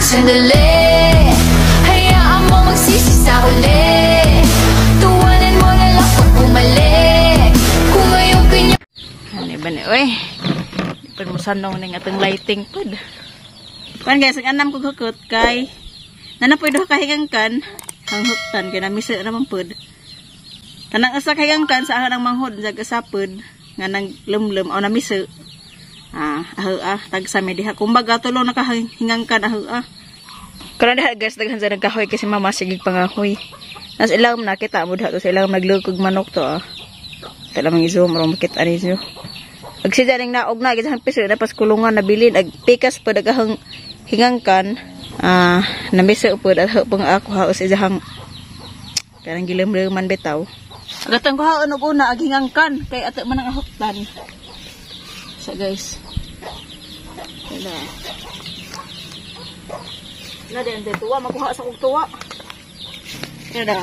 Sandali Hayaan mo magsisi sa huli Tuwanan mo na lang pag bumalik Kung ngayon kanya Ano ba ni? Uy. Pa mo sanong ning atong lighting pod. Kan guys, ang anam ko hukot kay nanapoy do kahigang kan ang huktan kay namisa naman pod. Kanang usa kahigang kan sa anang manghod jag usapod nga nang lumlum o namisa. Ah, ah, tag sa mi diha. Kumbaga tulo na kahingang kan aho ah. Karon diha guys, daghan sa nagkahoy kasi mama sige pangahoy. Nas ilang nakita mo diha to sa ilang naglukog manok to ah. Tala mang i-zoom ro makita ani nyo. Ag siya ning naog na gisang piso na pas kulungan na bilin ag pikas pa dagahang hingangkan ah namisa po at pang ako haos isang karang gilam-laman bitaw. Agatang ko haon og una ag hingangkan kay ato man ang ahoktan. Sa guys. Wala. Na din din tuwa makuha sa kog tuwa. Kada.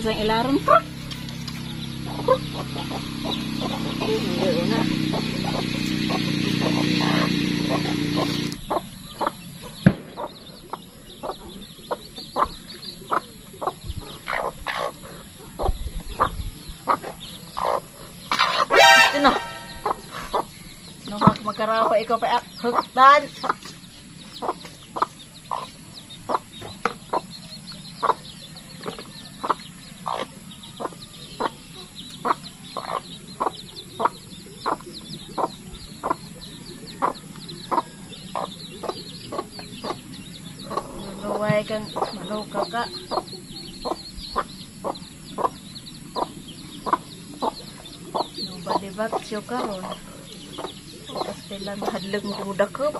Isang ilaron pa. Sino? Sino ka magkarawa ikaw pa ah, huktan? Luway kang manuka ka. Nobody back siyo karon. Tapos lang hadlag mo kung dakop.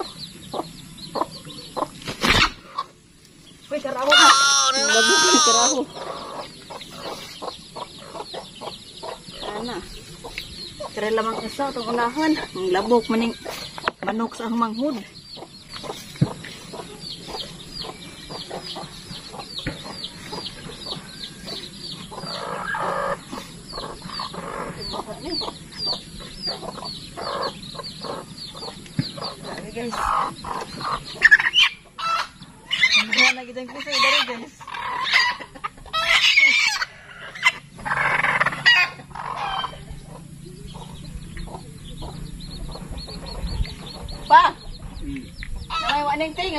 Uy, karaho ka. Ang labog ng karaho. Ana. Kaya lamang isa itong unahan. Ang labok maning manok sa manghud.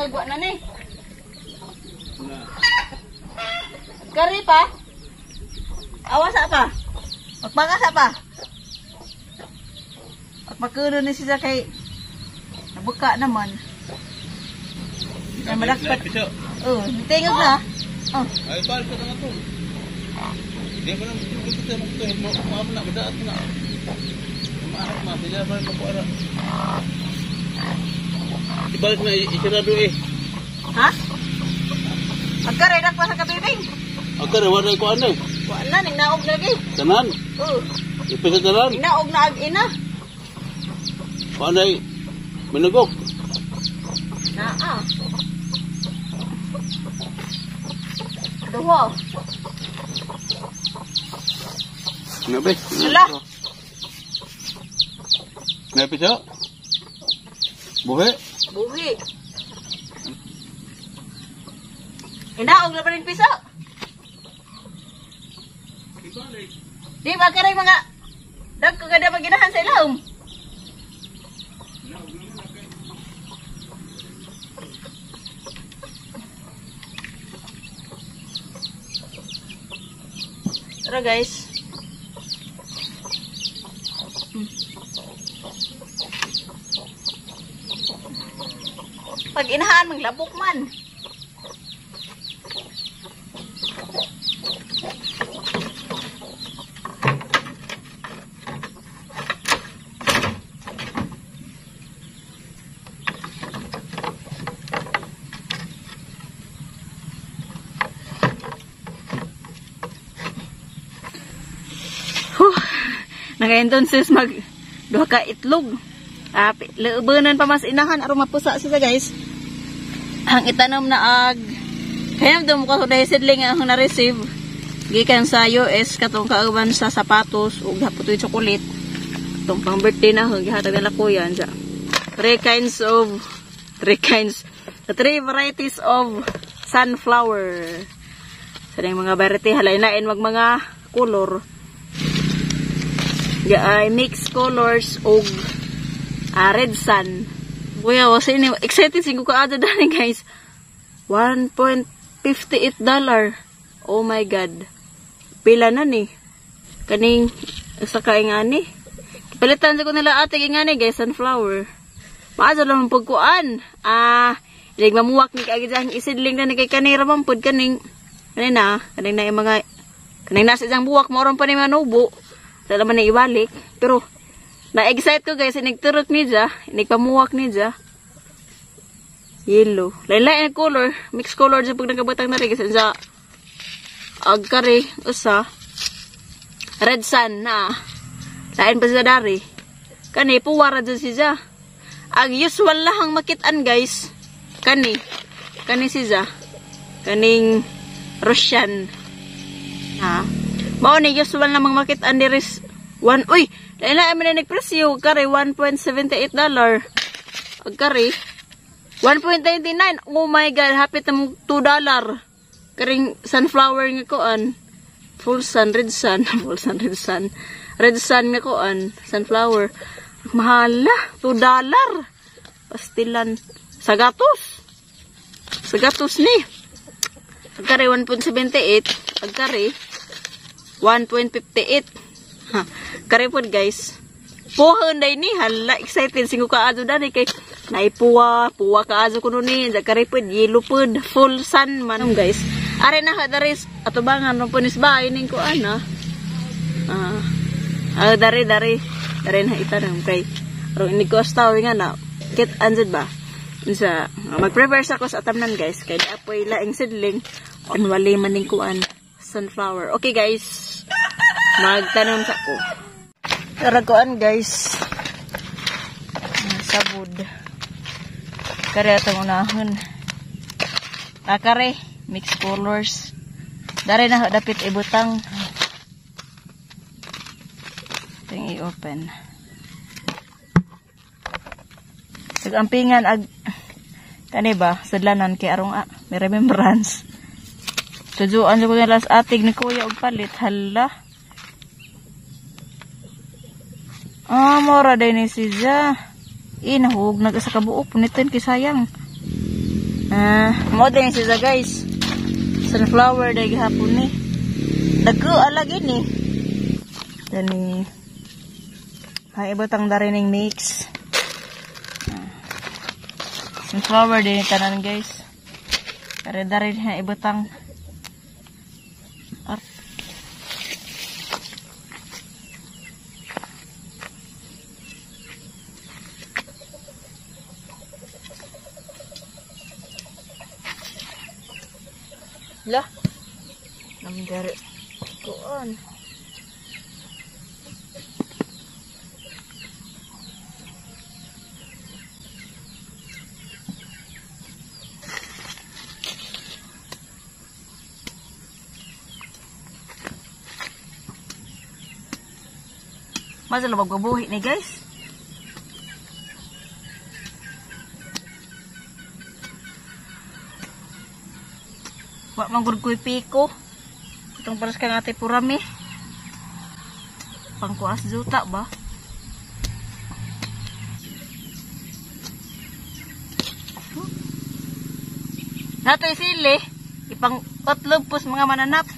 Wa ning tingog wa na ni. Kari pa? Awas pa? Magpangasa pa? Magmakulo ni siya kay nabuka naman. Ay malakpat. Piso. Oh, tingog na. Oh, Ay, balik ka na ito. Hindi mo na gusto tayo magtuhin mo. Maamo na, madaat na. Maarap na, sila ba yung kapuara. Ibalik na, isirado eh. ha? Magkaredak pa sa kabibing. Agka, wala ko ano eh. Wala, ning naog lagi. Tanan, Oh, ipisa tanan. ning naog na ag ina. Paano ay, manugok. Naa. Duho. Nabe. Ala. May piso. Buhi. Buhi. Inaog na pa rin piso. Di ba ka rin mga dag ko kada maginahan sa ilahom? Tara guys. Pag inahaan, maglabok man. Huh. Naka-entonces mag duha ka itlog. Ah, leubenan pa mas inahan aron mapusa sila guys. Ang itanom na ag kaya dum ko dahil sidling ang na-receive gikan sa US katong kauban sa sapatos ug haputoy chocolate. Tong pang birthday na hug gihatag nila ko yan sa three kinds of three kinds three varieties of sunflower. Sa mga variety halay-lain mag mga color. Ya ay mixed colors og ah, red sun. Kuya, was ini excited sing ko kaado dani guys. 1.58 dollar. Oh my god. Pila na ni. Kaning sa kaing ani. Palitan ko nila ate nga ni guys sunflower. Maazo lang pagkuan. Ah, ilig mamuwak ni kagi dyan isidling na ni kay kanira man pud kaning kaning na, kaning na yung mga kaning nasa dyan buwak mo ron pa ni manubo. Dala man na ibalik. Pero na-excite ko guys, inigturok ni dya, inigpamuwak ni dya. Yellow. Lain-lain ang color, mixed color dyan pag nagkabatang na rin kasi dyan agkari usa. Red sun na. Lain pa sa dari kani puwara dyan siya ang usual lahang makitaan guys. Kani. Kani siya kaning Russian. Ha mao ni usual namang makitaan diris one uy lain lain man ni presyo kare 1.78 dollar. Agkari 1.99 oh my god hapit na 2 dollar. Karing sunflower nga koan full sun red sun. Full sun red sun. Red sun nga koan sunflower. Mahala 2 dollar. Pastilan. Sa gatos. Sa gatos ni. Agkari 1.78 agkari 1.58 ha. Kare pod guys. Puha day ni. Hala excited. Singo ka azo dani kay naipuwa puwa ka azo kuno ni. Kare pod yellow pod full sun man guys. Are na kadaris ato bangan no punis ba? Ining ko ana. Ah ah dari dari dari na itanong kay ro ini ko staw nga na. Kit anjud ba? Sa mag-prepare sa ko sa tamnan guys. Kay apoy laing sidling. On wali maning kuan sunflower. Okay guys magtanom sa ko Taragoan guys. Sabud. Kare atong unahon. Akare mixed colors. Dari na dapit ibutang. Ting i-open. Tagampingan ag kani ba sadlanan kay arong ah, may remembrance. Tujuan ko nila sa atig ni kuya og palit hala. Ah, mora day ni siya. Eh, nahug na sa kabuok. Punitin kay sayang. Ah, mo din ni siya guys. Sunflower day gihapon ni. Dago alagi ni. Dani. Hay ibutang dari ning mix. Ah. Sunflower ni tanan guys. Kare dari ha ibutang. Lah. Nam garet. tuan. Masa lo gue buhik ni guys. Wa manggod piko. Itong paras kang ate purami. Pangkuas juta ba? Natoy sili. Ipang otlog pus mga mananap.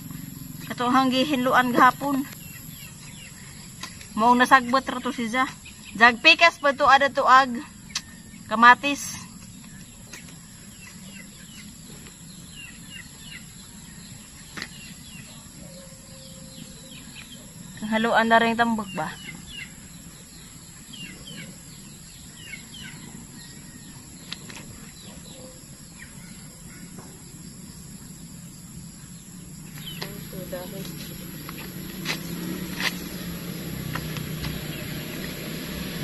Katong hanggi hinluan gahapon. Maong nasagbot ra to siya. Jagpikas pa to ada tuag. Kamatis. Haluan na rin tambok ba?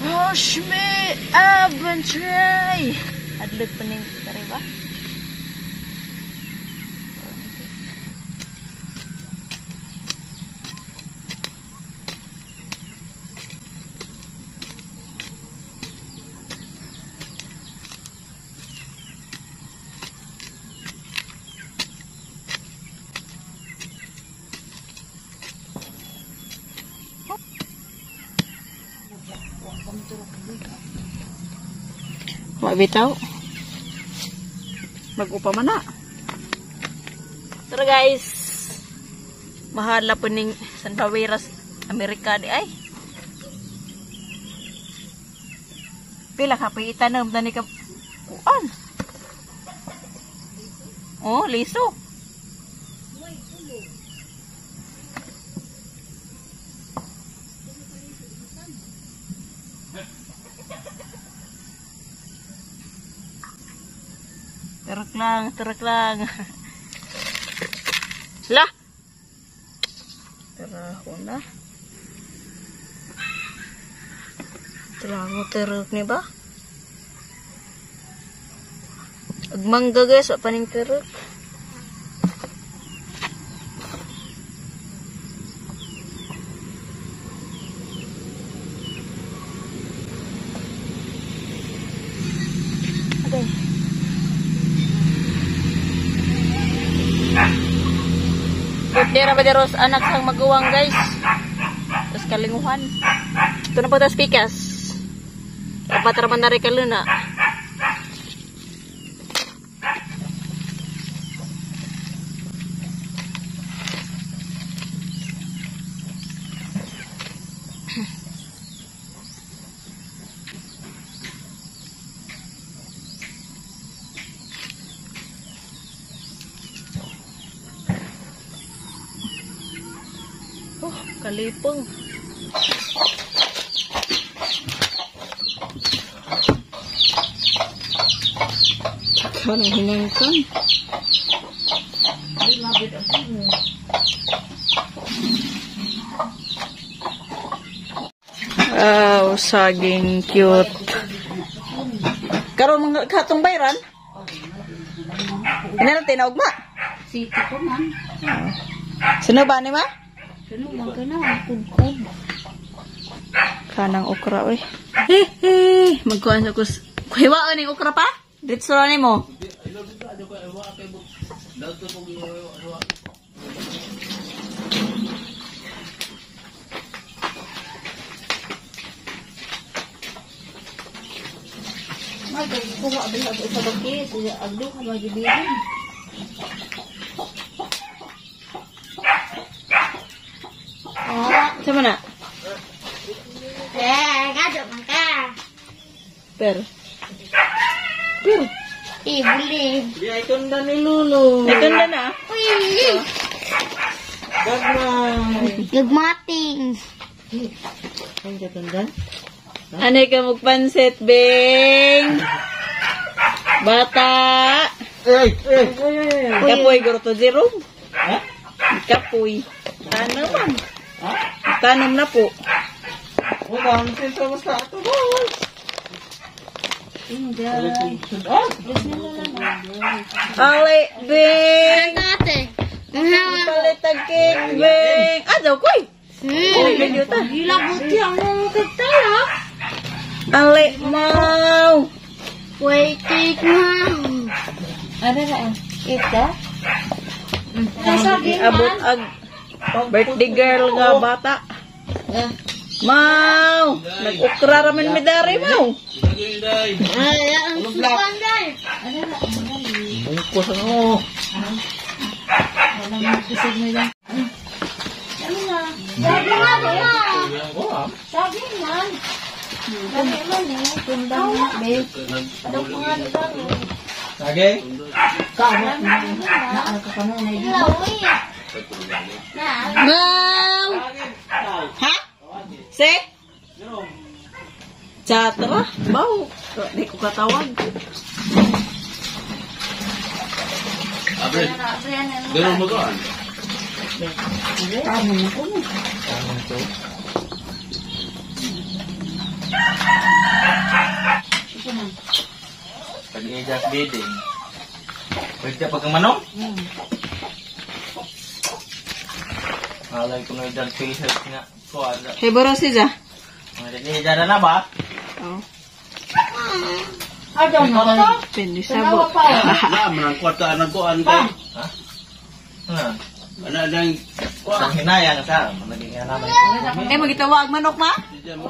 Wash me up and try. Adlog pa tari ba? Mabitaw. Mag-upa man na. Tara guys. Mahal po ning Sandawiras Amerika di ay. Pila ka pa itanam na ni ka kuan. Oh, liso. Lang, terak lang. Lah. Teraho na. Teraho teruk ni ba? Agmangga guys, wa paning teruk. Birthday ra ba di Ros anak sang maguwang guys. Tapos kalinguhan. Ito na po tas pikas. Dapat raman na rin kaluna. Oh, kalipong. Parang hinangkan. Wow, saging cute. Karon mga katong bayran? Ina na tinawag ma? City ko man. Sino ba ni ma? Kano man ka na, kudkod. Kanang okra, oy. Hehe, magkuhan sa kus... Kuhiwa ni okra pa? Ditso na ni mo. Magay, kuha ba yung sa bakit? Agdo ka magibirin. Sama na? Eh, gado man ka. Per. Per. Eh, buli. Di ay tunda ni Lulu. Ito na na. Uy! Gagmay. Nagmating. Ang katundan? Ano ka magpansit, Bing? Bata. Ay, ay. Kapoy, guro to zero. Ha? Kapoy. Tanam man. Ha? Tanam na po. Wala, ang sento basta ito. boy. Ali, Bing. Ate. Palitag cake, Bing. Ah, daw, koy. Ta. Gila buti ang mga katala. Ali, mau. Waiting na. Ano na? Ito? Nasagi Abot ag birthday girl nga bata. Mau. Nag-ukra raman mi dari, mau. Ay, ang supanday. Bungkus ano. Sabi nga, di nga. Yang ko ah. Sabi man. Sabi man eh. Tundang na, babe. Ano pa nga di ba? Lagi? Ilaw eh. Na, Mau. Ha? Se? Chat ba? Mau. Di ko katawag. Abre. Ganun mo ko ah. Pwede nga just bidding. Pwede ka pagkamanong? Hmm. Alay ko na dyan faces nga. Kuwala. Hey, baro si Za. Mga dyan dyan na ba? Oh. Ano na? Pindi sabo. Na, menang kwarta anak ko an kay. Ha? Ha? Ana dang Ang hinayang sa. Managing nga naman. Eh, magitawag manok ma? Diyan mo.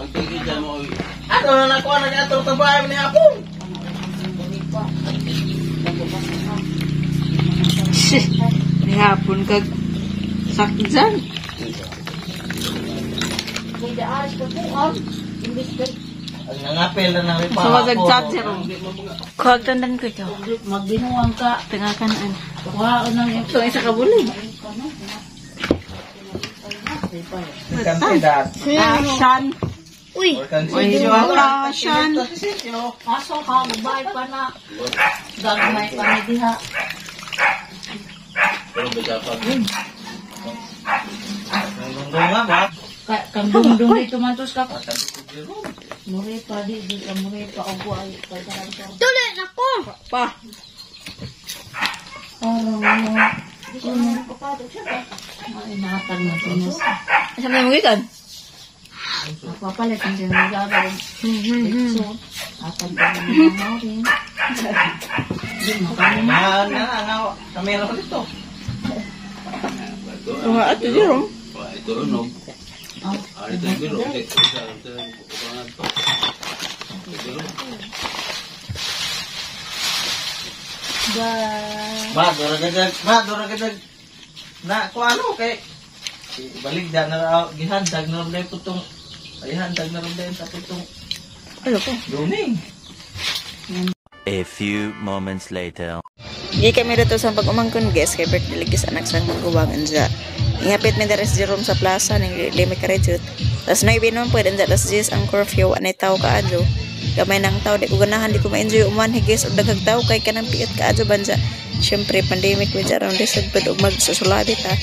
Ang tingin diyan mo. Ato na nakuha na kaya ito tabayan ni Apong. Shit. Nihapon kag sakit dyan. May ko po, ah. Imbis nangapel na nang ripa. So, wazag-zag siya ron. Kuhag tandan ko ikaw. magbinuang ka. Tanga ka naan. Kuha ka ng So, isa ka bulig. Kantidad. Action. Uy! Uy, wala, Sean. Aso ka, babae pa na. Gagmay pa na diha. Pero bisa pa. Nungdungan ba? Ka- Kang dumdum dito mantos ka. Muri pa di, di ka muri pa o buhay. Tuloy na ko! Pa. Oh, Ay, nakatag na tinis. Asa mo yung gikan? Papalit ang sinagagawin. Hmm, So, atag ka na naman rin. Di mo ka Na, na, na, kamera ko dito. Oo nga, ito yun. Wah, itu runog. Oh, Ah, itu yang biru. Itu bisa, itu ukuran itu. Itu runog. Bye. Ma, dura gadag, ma, dura gadag. Na, kung ano, kay, balik da na raw, gihandag na rin putong, ay handag na rin sa putong, Ano po? duning. A few moments later. Di kami dito sa pag-umangkon guys kay birthday ligis anak sang mangguwangan dya. Ingapit mi dari sa room sa plaza ning limi ka rejut. Tas na ibinon pwede dyan las 10 ang curfew anay tao ka adyo. Gamay ng tao di ko ganahan di ko ma-enjoy uman higis og daghag tao kay kanang piit ka adyo banja. Syempre pandemic dyan around this pud og magsusulabit ha.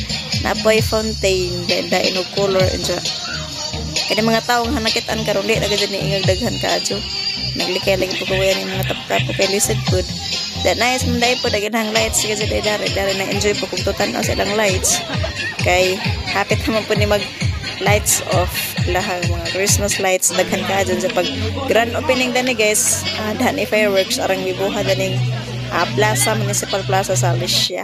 Napoy fountain da inog color dyan. Kaya mga taong hanakitan karon di ni ingag daghan ka adyo. Naglikay lagi po kawayan yung mga tap-tap ko kay lisod food. That nice man dahil po daghan hang lights. Kasi dahil dari dari na enjoy po kung tutan sa ilang lights. Kay hapit naman po ni mag lights off lahang mga Christmas lights. Daghan ka dyan sa pag grand opening dani guys. Uh, dani fireworks arang bibuha daning uh, plaza municipal plaza sa Alicia